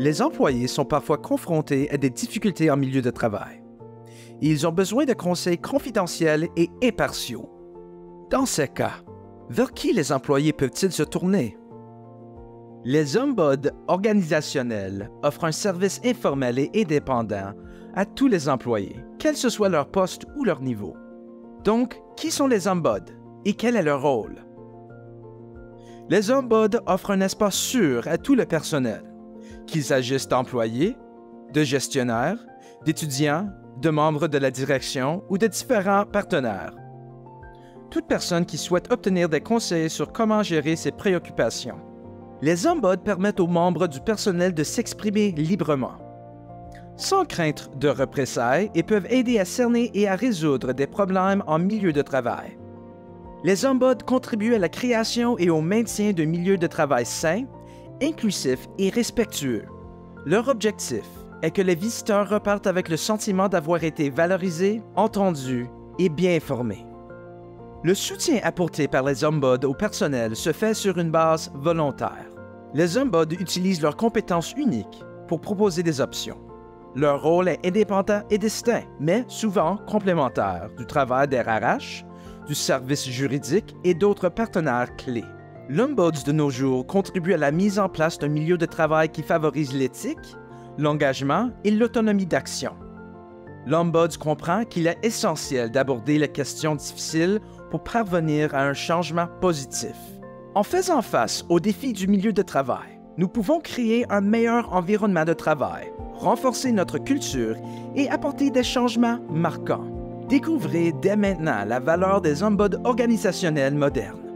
Les employés sont parfois confrontés à des difficultés en milieu de travail. ils ont besoin de conseils confidentiels et impartiaux. Dans ces cas, vers qui les employés peuvent-ils se tourner? Les ombuds organisationnels offrent un service informel et indépendant à tous les employés, quel que soit leur poste ou leur niveau. Donc, qui sont les ombuds et quel est leur rôle? Les ombuds offrent un espace sûr à tout le personnel, qu'il s'agisse d'employés, de gestionnaires, d'étudiants, de membres de la direction ou de différents partenaires. Toute personne qui souhaite obtenir des conseils sur comment gérer ses préoccupations. Les ombuds permettent aux membres du personnel de s'exprimer librement, sans crainte de représailles et peuvent aider à cerner et à résoudre des problèmes en milieu de travail. Les ombuds contribuent à la création et au maintien de milieux de travail sains, inclusifs et respectueux. Leur objectif est que les visiteurs repartent avec le sentiment d'avoir été valorisés, entendus et bien informés. Le soutien apporté par les ombuds au personnel se fait sur une base volontaire. Les ombuds utilisent leurs compétences uniques pour proposer des options. Leur rôle est indépendant et distinct, mais souvent complémentaire du travail des RRH, du service juridique et d'autres partenaires clés. L'Ombuds de nos jours contribue à la mise en place d'un milieu de travail qui favorise l'éthique, l'engagement et l'autonomie d'action. L'Ombuds comprend qu'il est essentiel d'aborder les questions difficiles pour parvenir à un changement positif. En faisant face aux défis du milieu de travail, nous pouvons créer un meilleur environnement de travail, renforcer notre culture et apporter des changements marquants. Découvrez dès maintenant la valeur des ombuds organisationnels modernes.